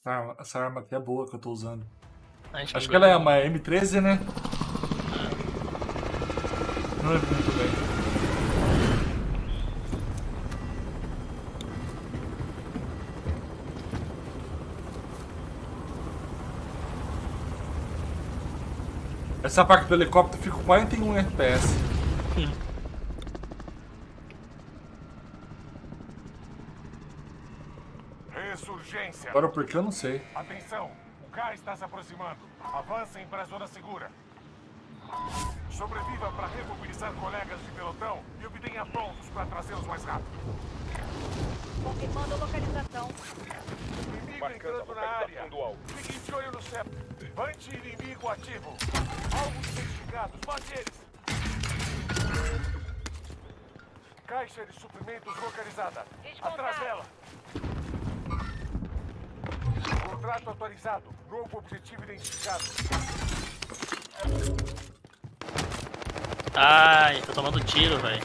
Essa arma, essa arma aqui é boa que eu tô usando. A gente Acho que ela é uma M13, né? Não lembro muito bem. Essa parte do helicóptero fica com 41 FPS. Ressurgência. Agora por que eu não sei. Atenção, o K está se aproximando. Avancem para a zona segura. Sobreviva para remobilizar colegas de pelotão e obtenha pontos para trazê-los mais rápido. Confirmando localização. Inimigo entrando na área. Fiquem de olho no céu. Vante inimigo ativo. Alvos identificados. Mate eles. Caixa de suprimentos localizada. Atrás dela. Contrato atualizado. Novo objetivo identificado. Ai, tô tomando tiro, velho.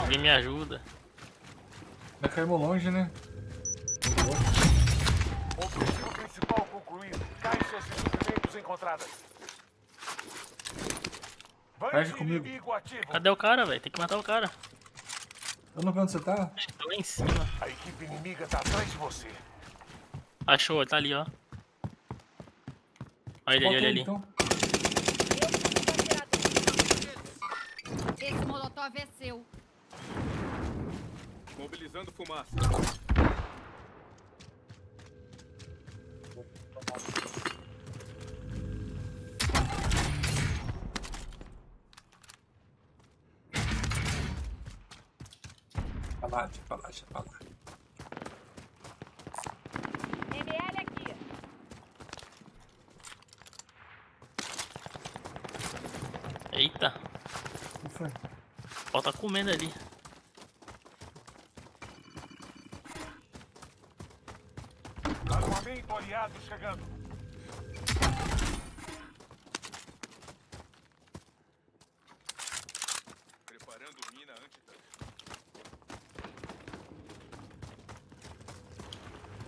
Alguém me ajuda. Já caímos longe, né? Objetivo principal concluído. Caixas de suprimentos encontradas. Perde comigo. inimigo ativo. Cadê o cara, velho? Tem que matar o cara. Eu não vi onde você tá. Acho que tá lá em cima. A equipe inimiga tá atrás de você. Achou, ele tá ali, ó. Olha ele ali, olha ele, ali. então. Esse molotov é seu. Mobilizando fumaça. Vai lá, deixa pra lá, deixa pra lá. ML aqui. Eita, O que foi? o pau tá comendo ali. Armamento aliado chegando. Preparando mina antitanque.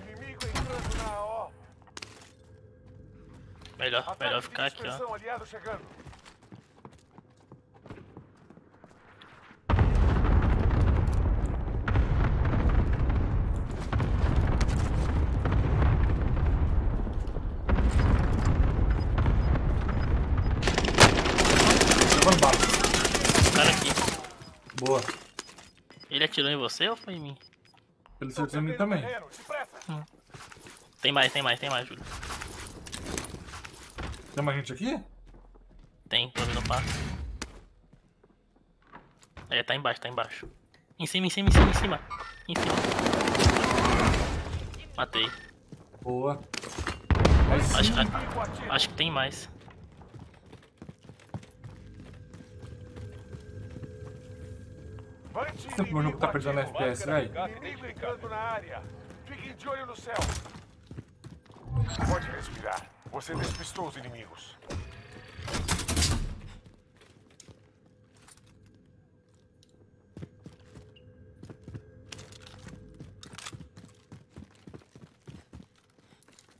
Inimigo entrando na AO. Melhor, melhor ficar aqui, ó. aliado chegando. Levando bala. O cara aqui. Boa. Ele atirou em você ou foi em mim? Ele acertou em mim também. Depressa. Tem mais, tem mais, tem mais, Júlio. Tem mais gente aqui? Tem, tô vendo o passo. É, tá embaixo, tá embaixo. Em cima, em cima, em cima, em cima. Em cima. Matei. Boa. Acho, ativo. acho que tem mais. Sempre meu jogo tá perdendo. FPS, velho. Inimigo entrando na área. Fiquem de olho no céu. Pode respirar. Você despistou os inimigos.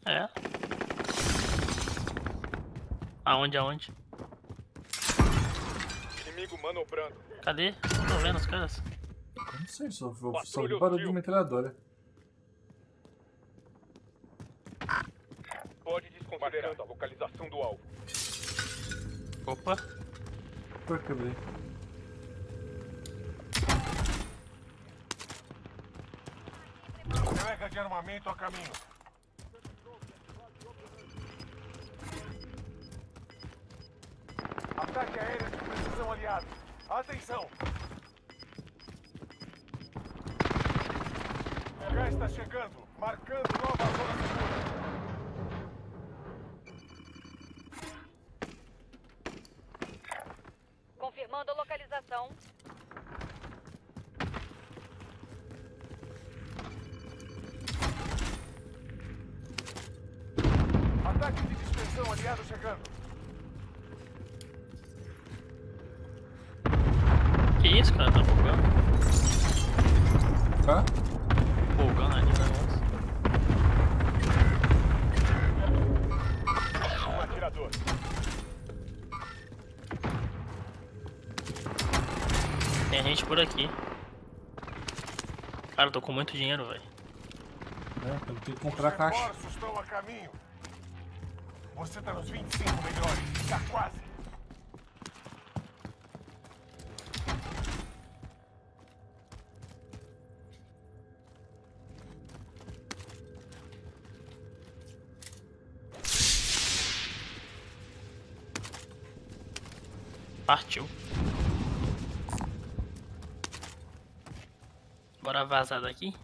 É. Aonde, aonde? Inimigo manobrando. Cadê? Não tô vendo os caras. Não sei, só, só, vi barulho de metralhadora. Pode desconsiderar a localização do alvo. Opa. Por que quebrei? Entrega de armamento a caminho. Atenção! Gás está chegando, marcando nova zona isso, cara? Tá bugando? Hã? Bugando né? ali, negócio. Um atirador. Tem gente por aqui. Cara, eu tô com muito dinheiro, velho. É, eu tenho que comprar caixa. Os caixa. Estão a caminho. Você tá nos 25 melhores. Partiu. Bora vazar daqui?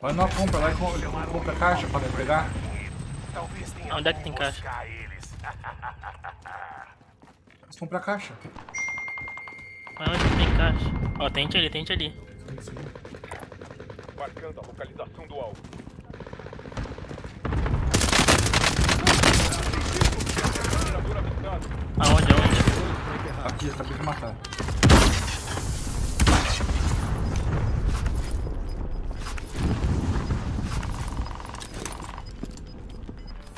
Vai numa compra lá e com- compra caixa pra pegar. Onde é que tem caixa? buscar eles. Mas compra caixa. Mas onde que tem caixa? Ó, tente ali, tente ali. Marcando a localização do alvo. Aonde, aonde? Aqui, acabei de matar.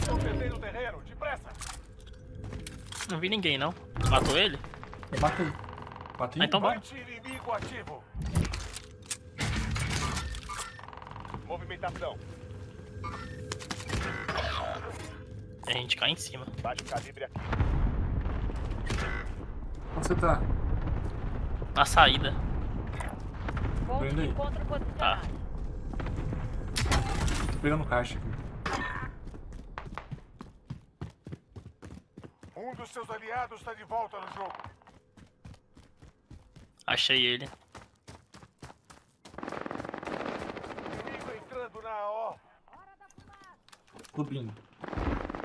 Eu tentei no terreno. Depressa. Não vi ninguém, não. Matou ele? Eu matei. Matei? Ah, então bora. Anti-inimigo ativo. Movimentação. A gente cai em cima. Baixo calibre aqui. Onde você tá? Na saída. Ponto de encontro posicionado. Tô pegando caixa aqui. Um dos seus aliados está de volta no jogo. Achei ele. Inimigo entrando na AO. Clubinho.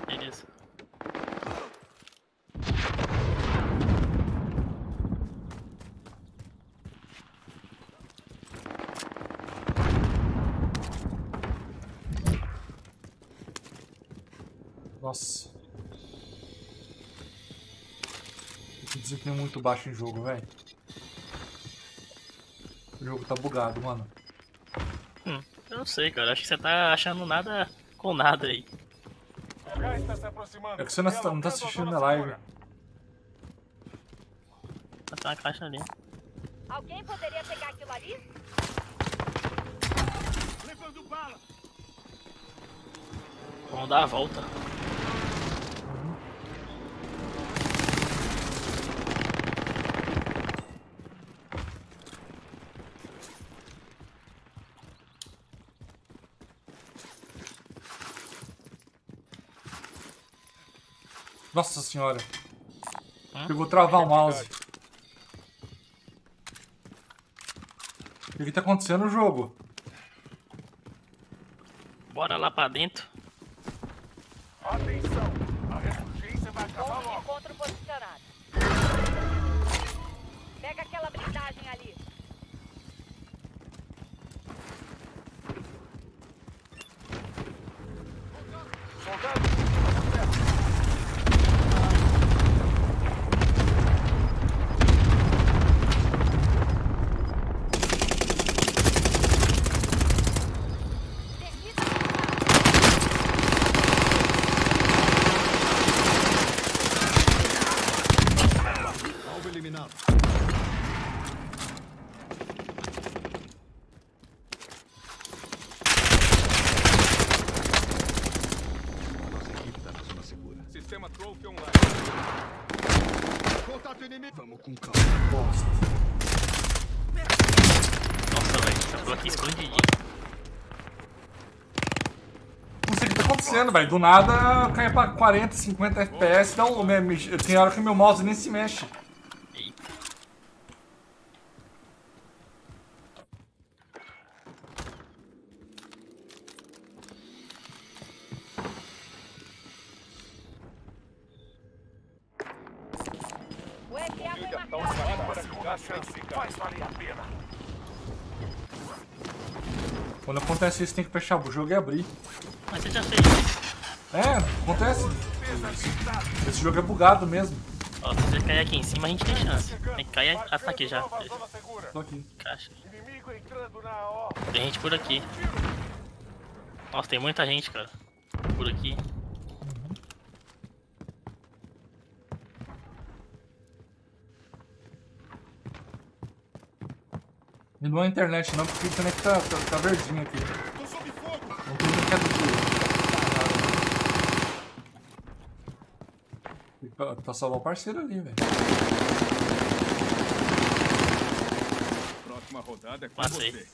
Beleza. Nossa. Esse desempenho é muito baixo em jogo, velho. O jogo tá bugado, mano. Hum, eu não sei, cara. Acho que você tá achando nada com nada aí. O gás está se aproximando. É que você não tá- não tá a assistindo minha live. Tá uma caixa ali. Alguém poderia pegar aquilo ali? Vamos dar a volta. Nossa senhora. Hã? Pegou travar o mouse. O que tá acontecendo no jogo? Bora lá pra dentro. Atenção. A ressurgência vai acabar logo. encontro posicionado. Pega aquela blindagem ali. Soldado. Alvo eliminado. A nossa equipe tá na zona segura. Sistema Trophy online. Contato inimigo. Vamos com calma. Bosta. Nossa, velho. Eu tô aqui escondidinho. Não sei o que tá acontecendo, velho. Do nada cai pra 40, 50 FPS. Dá tem hora que meu mouse nem se mexe. Quando acontece isso, tem que fechar o jogo e abrir. Mas você já fez. É, acontece. Esse jogo é bugado mesmo. Ó, se você cair aqui em cima, a gente tem chance. Tem que cair. Ah, tá aqui já. Tô aqui. Caixa. Tem gente por aqui. Nossa, tem muita gente, cara. Por aqui. E não é internet não, porque a internet tá, tá, tá verdinha aqui. Tô sob fogo! Não tem nem pra- Pra salvar o parceiro ali, velho. Próxima rodada é com Passei. você.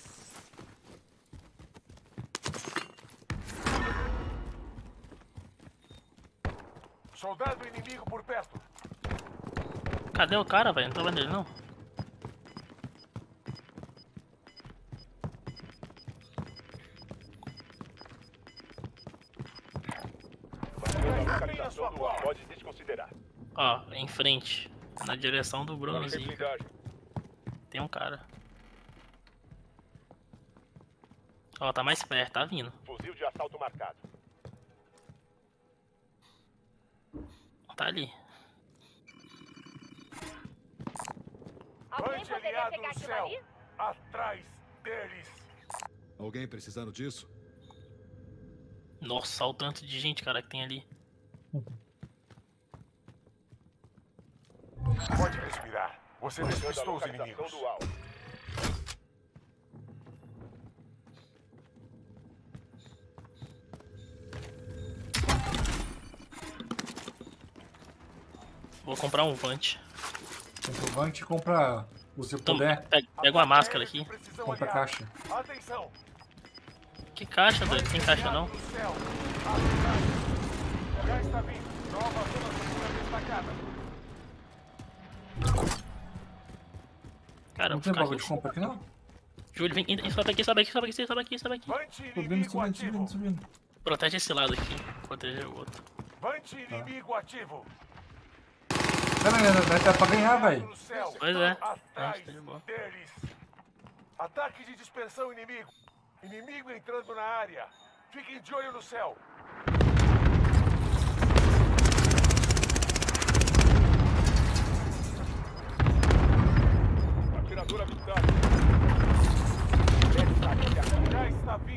Soldado inimigo por perto. Cadê o cara, velho? Não tô vendo ele, não. A do alvo. Pode desconsiderar. Ó, em frente. Na direção do Brunozinho. Tem um cara. Ó, tá mais perto, tá vindo. Fuzil de assalto marcado. Tá ali. Alguém poderia aliado pegar no aquilo céu. ali? Atrás deles. Alguém precisando disso? Nossa, olha o tanto de gente, cara, que tem ali. Pode respirar. Você a despistou os inimigos. Vou comprar um Vant. Comprovante e compra, se Toma, puder, pega, pega uma máscara aqui. Compra aliada. caixa. Atenção. Que caixa, doido? Tem caixa não? Já está vindo. Nova zona segura destacada. Cara, Não vou tem ficar bagulho de aqui. compra aqui não? Júlio, vem, entra, sobe aqui, sobe aqui, sobe aqui, sobe aqui, sobe aqui. Vante Subindo, subindo, ativo. subindo, subindo. Protege esse lado aqui, proteger o outro. Vante inimigo ativo. Cara, né, vai dar pra ganhar, velho. Céu. Pois é. Atrás tá deles. Ataque de dispersão inimigo. Inimigo entrando na área. Fiquem de olho no céu.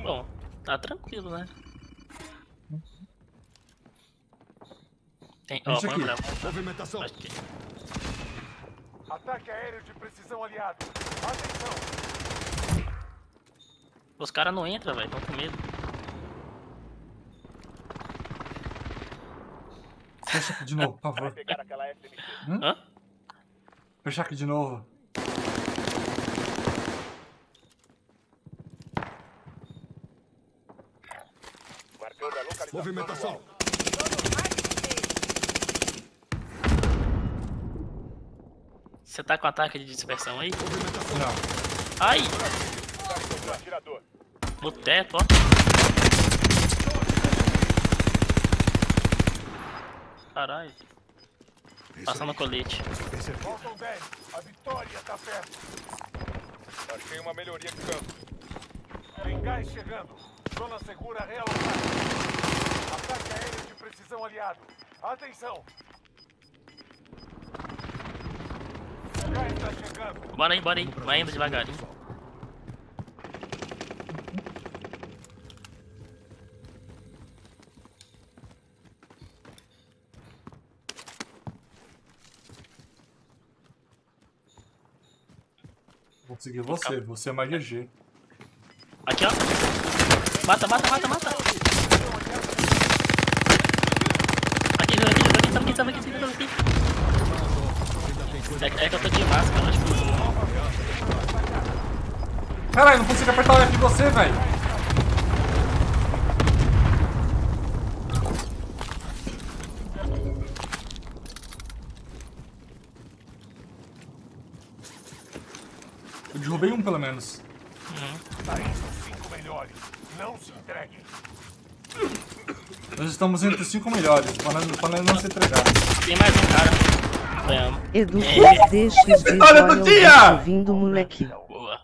Bom, tá tranquilo, né? Tem, ó, Isso aqui. entrar. Movimentação! Que- Ataque aéreo de precisão aliado. Atenção. Os caras não entram, velho, tão com medo. Fecha aqui de novo, por favor. pegar aquela SMG. Hã? Fechar aqui de novo. Marcando a localização do Movimentação! Você tá com ataque de dispersão aí? Movimentação! Não. Ai! No teto, ó. Caralho. Passando colete. Faltam 10. A vitória está perto. Achei uma melhoria de campo. Tem gás chegando. Zona segura realocada. Ataque aéreo de precisão aliado. Atenção. Gás está chegando. Bora aí, bora aí. Vai indo devagarinho. Vou seguir você, você é mais GG. Aqui, ó. Mata, mata, mata, mata. É, é que eu tô de máscara, acho que. Caralho, não consigo apertar o F em você, velho. Eu derrubei um pelo menos. Tá entre os cinco melhores. Não se entreguem. Nós estamos entre os cinco melhores, para não se entregar. Tem mais um cara. Ganhamos. Edu É. 3DX diz Olha, olha o Dutinha! bicho vindo, moleque. Boa.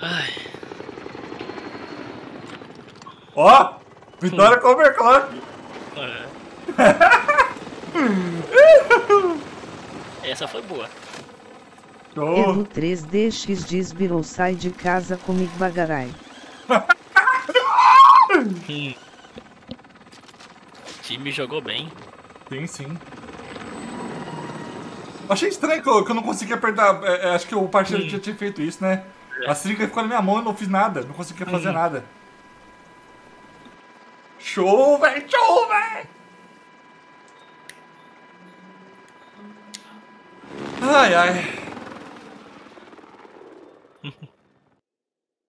Ai, Ó, vitória com overclock. é. Essa foi boa. Show. Edu 3DX diz virou sai de casa comigo bagarai. Hum. O time jogou bem. Sim, sim. Achei estranho que eu, que eu não consegui apertar. é, é, acho que o parceiro Hum. já tinha feito isso, né? É. A seringa ficou na minha mão e não fiz nada. Não conseguia fazer Hum. nada. Show, velho! Show, velho! Ai, ai.